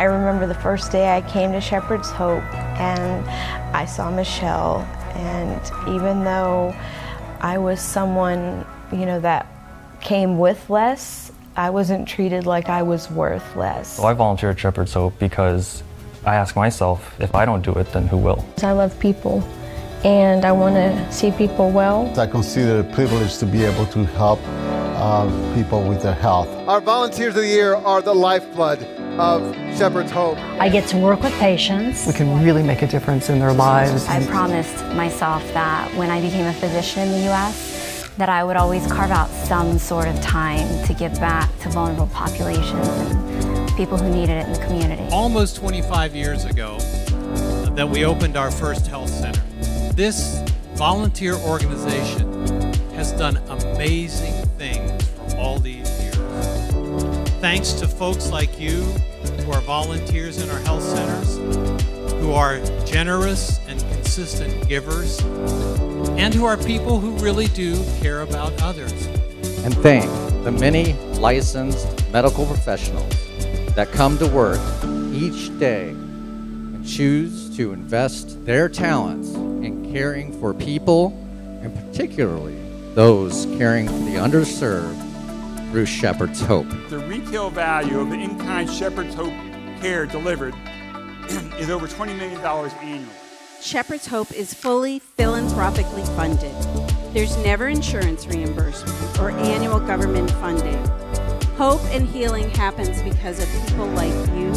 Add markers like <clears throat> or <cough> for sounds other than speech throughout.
I remember the first day I came to Shepherd's Hope and I saw Michelle and even though I was someone, you know, that came with less, I wasn't treated like I was worth less. So I volunteer at Shepherd's Hope because I ask myself, if I don't do it, then who will? I love people and I want to see people well. I consider it a privilege to be able to help um, people with their health. Our volunteers of the year are the lifeblood of Shepherd's Hope. I get to work with patients. We can really make a difference in their lives. I promised myself that when I became a physician in the U.S., that I would always carve out some sort of time to give back to vulnerable populations and people who needed it in the community. Almost 25 years ago that we opened our first health center. This volunteer organization has done amazing things for all these years. Thanks to folks like you who are volunteers in our health centers, who are generous and consistent givers, and who are people who really do care about others. And thank the many licensed medical professionals that come to work each day and choose to invest their talents in caring for people and particularly those caring for the underserved through Shepherd's Hope. The retail value of the in-kind Shepherd's Hope care delivered <clears throat> is over $20 million annually. Shepherd's Hope is fully philanthropically funded. There's never insurance reimbursement or annual government funding. Hope and healing happens because of people like you,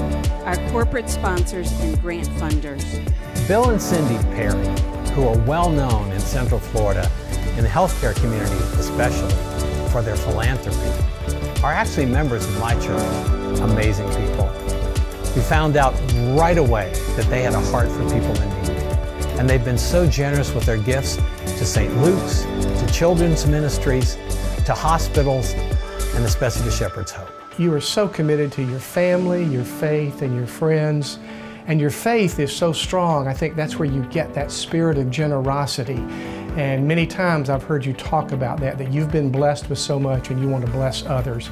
our corporate sponsors and grant funders. Bill and Cindy Perry, who are well known in Central Florida, in the healthcare community especially, for their philanthropy, are actually members of my church. Amazing people. We found out right away that they had a heart for people in need. And they've been so generous with their gifts to St. Luke's, to children's ministries, to hospitals, and especially to Shepherd's Hope. You are so committed to your family, your faith, and your friends. And your faith is so strong. I think that's where you get that spirit of generosity. And many times I've heard you talk about that, that you've been blessed with so much and you want to bless others.